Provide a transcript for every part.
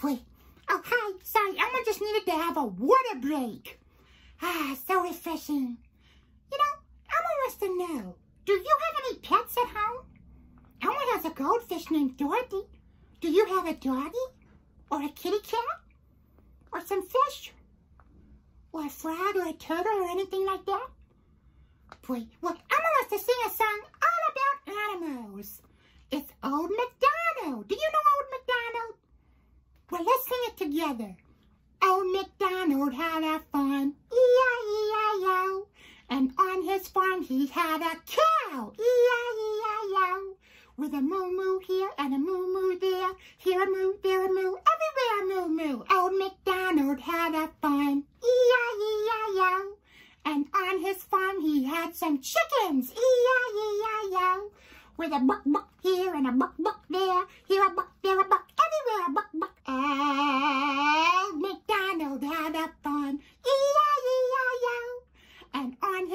boy. Oh, hi. Sorry, Elmo just needed to have a water break. Ah, so refreshing. You know, Elmo wants to know, do you have any pets at home? Elmo has a goldfish named Dorothy. Do you have a doggy? Or a kitty cat? Or some fish? Or a frog or a turtle or anything like that? Boy, well, Elmo wants to sing a song all about animals. It's Old MacDonald. Do you know Old MacDonald? Well, let's sing it together. Old MacDonald had a farm, E-I-E-I-O. And on his farm he had a cow, E-I-E-I-O. With a moo-moo here and a moo-moo there. Here a moo, there a moo, everywhere a moo-moo. Old MacDonald had a farm, E-I-E-I-O. And on his farm he had some chickens, E-I-E-I-O. With a buck-buck here and a buck-buck there. Here a buck, there a buck, everywhere a buck-buck. Old MacDonald had a farm, E-I-E-I-O. And on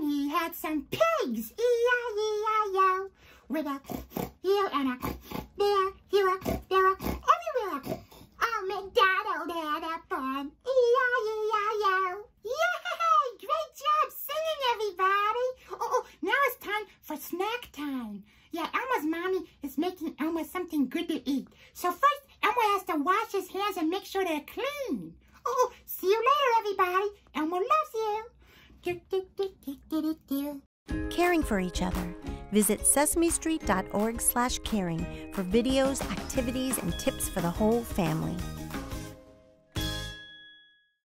farm he had some pigs, E-I-E-I-O. With a here and a there, here a, there a, everywhere. Oh, MacDonald had a farm, E-I-E-I-O. Yay! Great job singing, everybody. Oh, oh, now it's time for snack time. Yeah, Elmo's mommy is making Elmo something good to eat. So first, Elmo has to wash his hands and make sure they're clean. Oh, oh see you later, everybody. Elmo loves you. Caring for each other. Visit sesamestreet.org slash caring for videos, activities, and tips for the whole family.